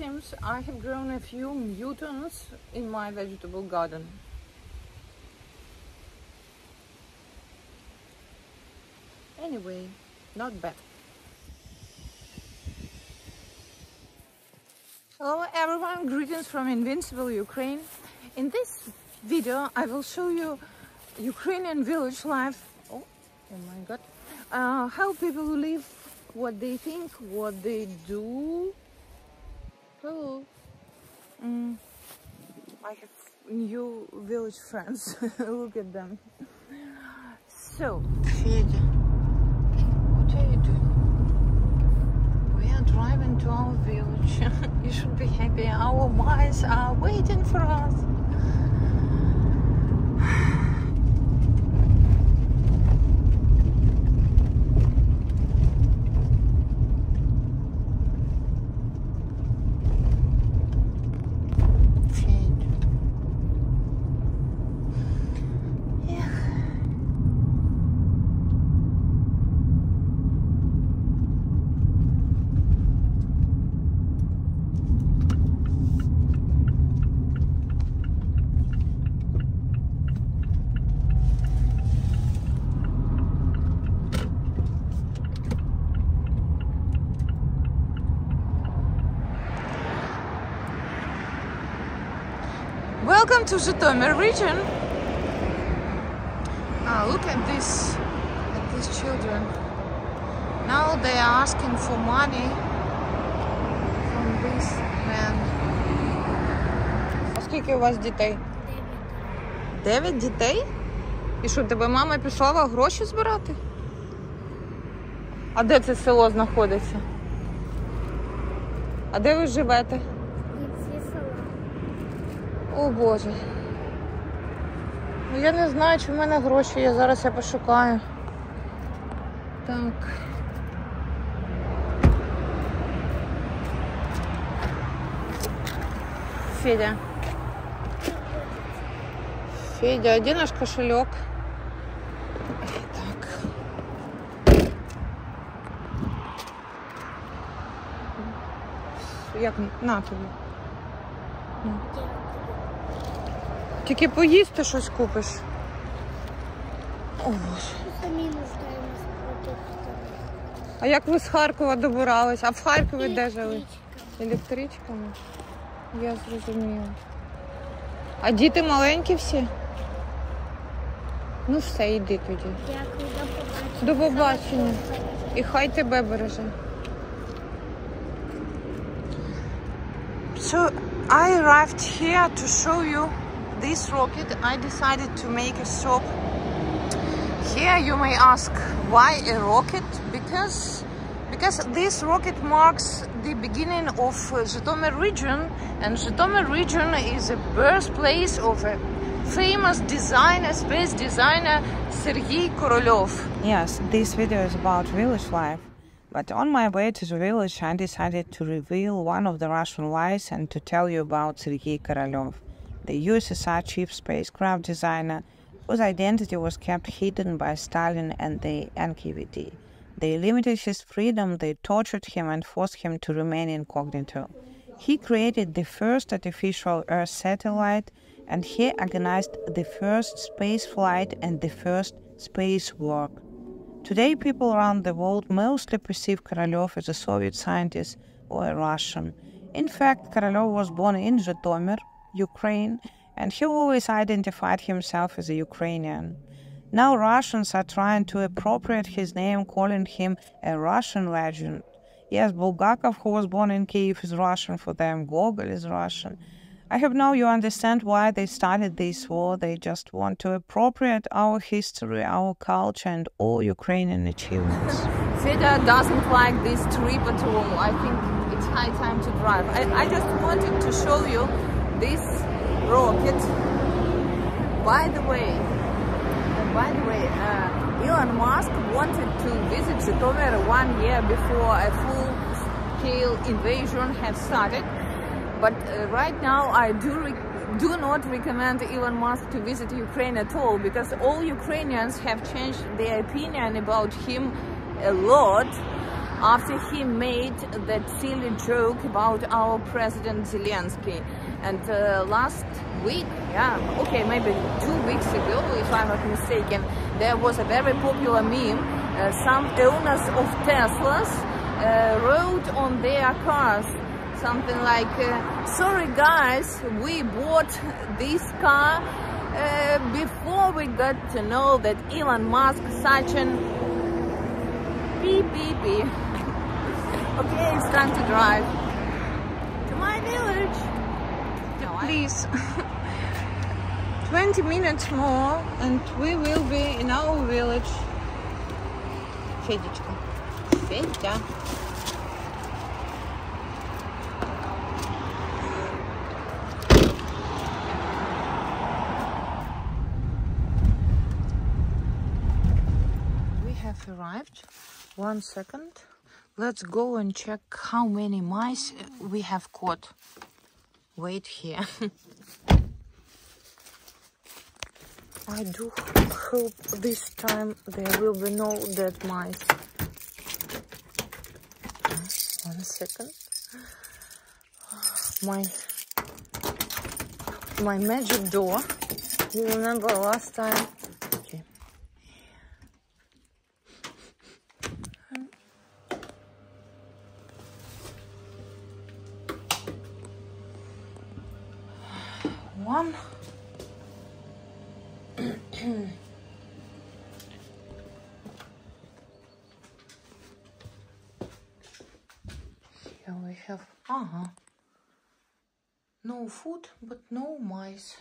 I have grown a few mutants in my vegetable garden. Anyway, not bad. Hello everyone, greetings from Invincible Ukraine. In this video I will show you Ukrainian village life. Oh, oh my god. Uh, how people live, what they think, what they do. Hello. Mm, I have new village friends. Look at them. So, Fedya, what are you doing? We are driving to our village. you should be happy. Our wives are waiting for us. Welcome to Zhytomyr region. Ah, look at this, at these children. Now they are asking for money from this man. А скільки у вас дітей? Дев'ять дітей? І що, тебе мама пішла вам гроші збирати? А де це село знаходиться? А де ви живете? О Боже. Я не знаю, чи в мене гроші є. Зараз я пошукаю. Так. Федя. Федя, а где наш кошелек? Так. Як на тобі? Тільки поїсти щось купиш. О боже. А як ви з Харкова добирались? А в Харкові де жили? Електричками? Я зрозуміла. А діти маленькі всі? Ну все, йди тоді. Дякую, до побачення. До побачення. І хай тебе береже. So I arrived here to show you this rocket. I decided to make a stop. Here you may ask why a rocket? Because because this rocket marks the beginning of uh, Zhytomyr region and Zhytomyr region is a birthplace of a famous designer, space designer Serhii Koroliov. Yes, this video is about village life. But on my way to the village, I decided to reveal one of the Russian lies and to tell you about Serhii Koroliov, the USSR chief spacecraft designer whose identity was kept hidden by Stalin and the NKVD. They limited his freedom, they tortured him and forced him to remain incognito. He created the first artificial Earth satellite and he organized the first space flight and the first space work. Today, people around the world mostly perceive Koroliov as a Soviet scientist or a Russian. In fact, Koroliov was born in Zhytomyr, Ukraine, and he always identified himself as a Ukrainian. Now, Russians are trying to appropriate his name, calling him a Russian legend. Yes, Bulgakov, who was born in Kyiv, is Russian for them, Gogol is Russian. I hope now you understand why they started this war. They just want to appropriate our history, our culture, and all Ukrainian achievements. Fedya doesn't like this trip at all. I think it's high time to drive. I, I just wanted to show you this rocket. By the way, by the way, uh, Elon Musk wanted to visit Zhytomyr one year before a full-scale invasion had started. But uh, right now, I do do not recommend Elon Musk to visit Ukraine at all because all Ukrainians have changed their opinion about him a lot. after he made that silly joke about our President Zelensky. And uh, last week, yeah, okay, maybe two weeks ago, if I'm not mistaken, there was a very popular meme. Uh, some owners of Teslas uh, wrote on their cars something like, uh, sorry guys, we bought this car uh, before we got to know that Elon Musk such an beep okay, it's time to drive to my village Please. 20 minutes more and we will be in our village. Федечка. Федя. We have arrived. One second. Let's go and check how many mice we have caught. Wait here. I do hope this time there will be no dead mice. One second. My my magic door. You remember last time? Okay. One. Here we have uh-huh. No food, but no mice.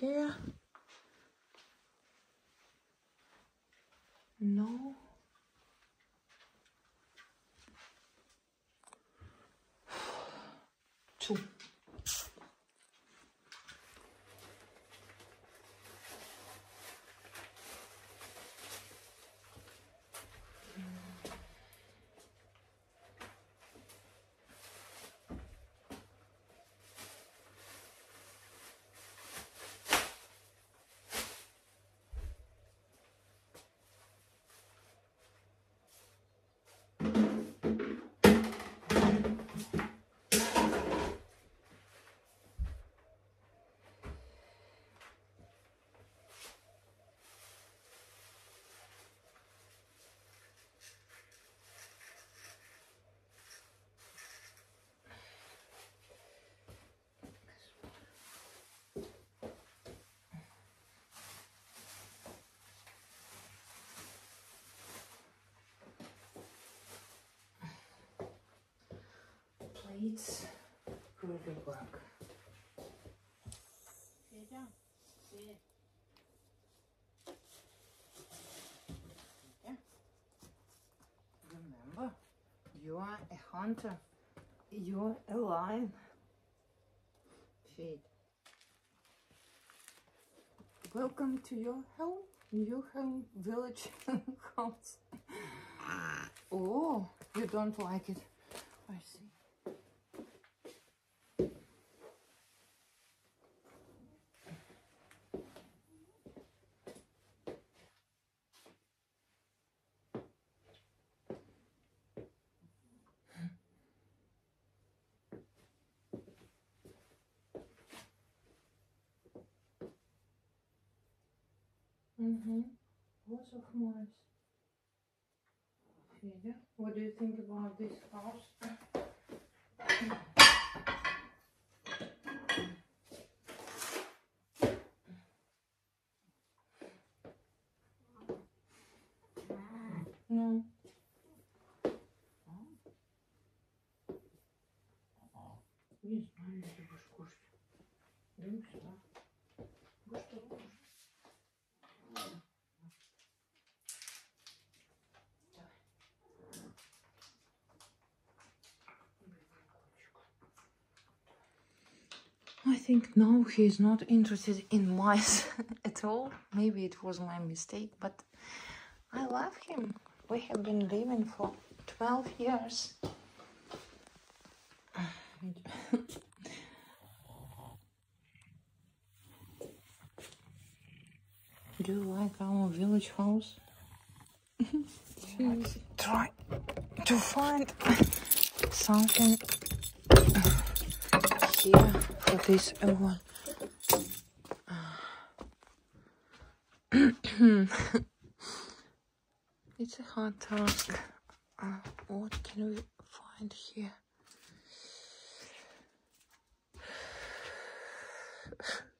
Here, no. Two plates. I'm work. Yeah. Remember, you are a hunter. You are a lion. Feed. Welcome to your home, your home village house. Ah. oh, you don't like it. I see. Mm-hmm. Lots of. Fedya, what do you think about this house? Think no, he's not interested in mice at all. Maybe it was my mistake, but I love him. We have been living for 12 years. Do you like our village house? Try to find something here for this one. It's a hard task. Uh, what can we find here?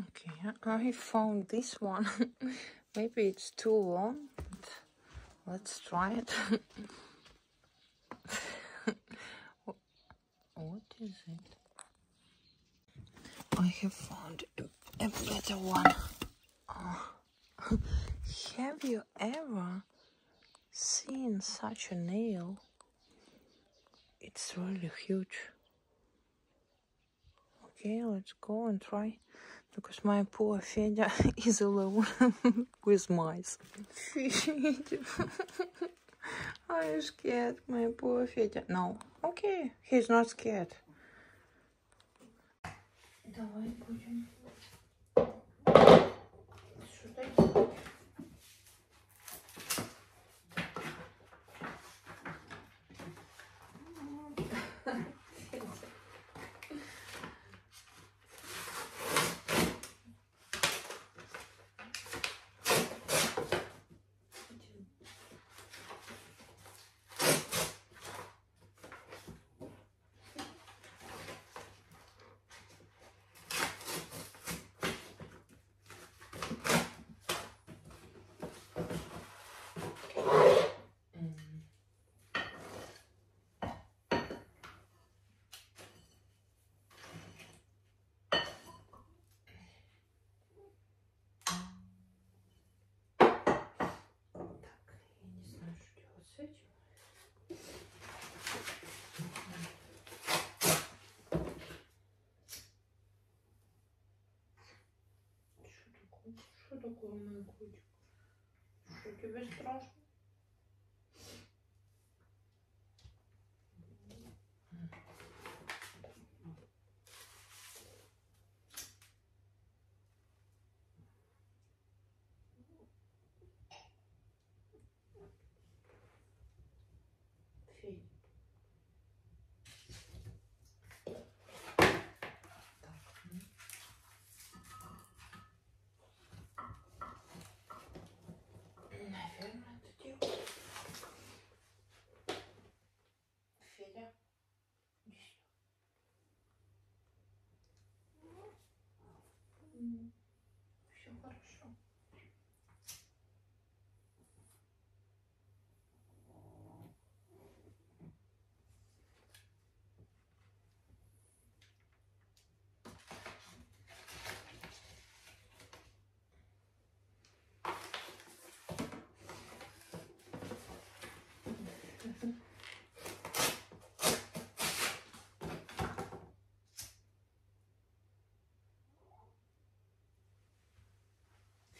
Okay, I found this one. Maybe it's too long, let's try it. what is it? I have found a, a better one. Oh. Have you ever seen such a nail? It's really huge. Okay, let's go and try. Because my poor Fedya is alone with mice. Fedya. Are you scared, my poor Fedya? No. Okay, he's not scared. Давай будем. Сюда. Я таку мою кучку. Що тобі страшно?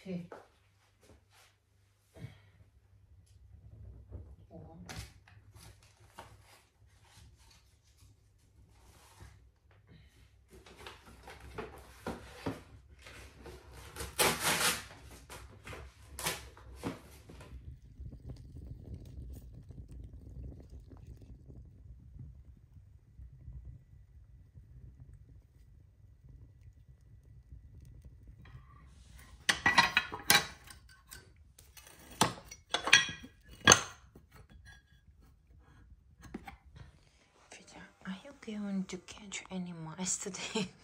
Sí. Going to catch any mice today?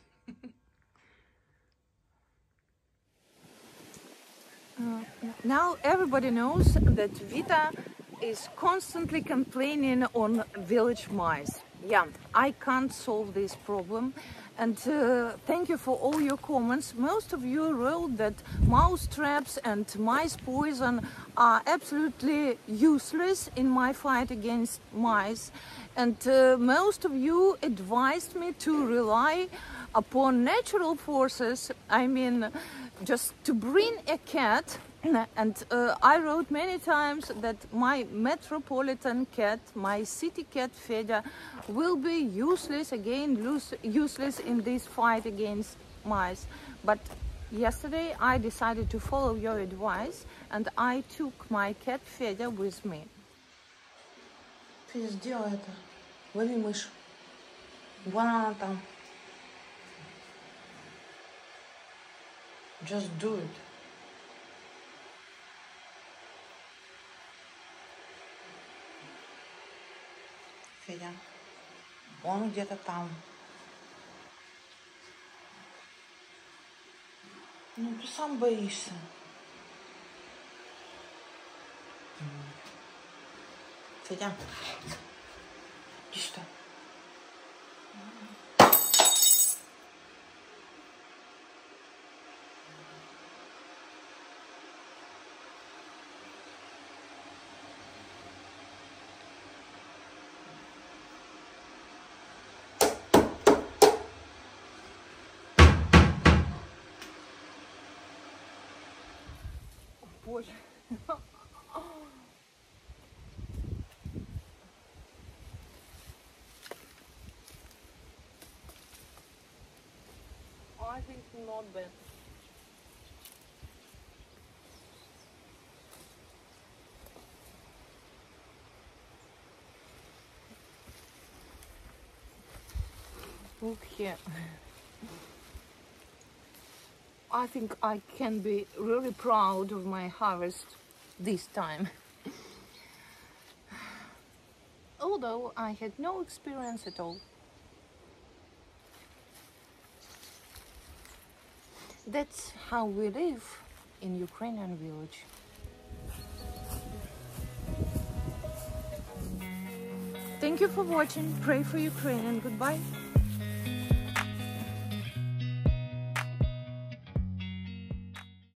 Uh, now everybody knows that Vita is constantly complaining on village mice. Yeah, I can't solve this problem. And uh, thank you for all your comments. Most of you wrote that mouse traps and mice poison are absolutely useless in my fight against mice. And uh, most of you advised me to rely upon natural forces. I mean, just to bring a cat and uh, i wrote many times that my metropolitan cat my city cat feda will be useless again lose- useless in this fight against mice but yesterday i decided to follow your advice and i took my cat feda with me Федя, сделай это. Лови мышь. Вон она там. Just do it. Федя, он где-то там. Ну, ты сам боишься. Федя, И что? Боже. Not bad. Look here. I think I can be really proud of my harvest this time. Although I had no experience at all. That's how we live in Ukrainian village. Thank you for watching. Pray for Ukraine and goodbye.